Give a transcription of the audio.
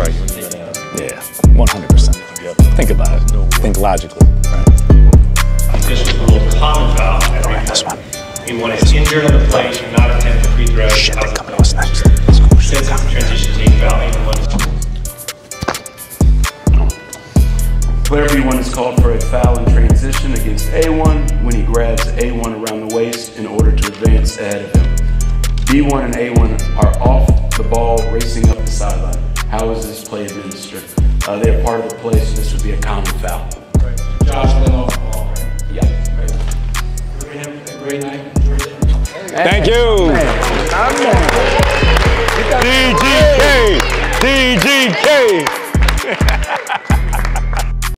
Right. Yeah, 100%. Think about it. Think logically, right? This was ruled common foul. Alright, this one. Anyone is injured on the play should not attempt a free throw. Shit, they cause coming to us next. Let's go. Since it's a transition take foul, anyone Player B1 is called for a foul in transition against A1 when he grabs A1 around the waist in order to advance ahead of him. B1 and A1 are off the ball racing up the sideline. How is this play administered? Uh, they are part of the play, so this would be a common foul. Josh went off the ball, right? Yeah. Great, a great night. Thank you. DGK. DGK.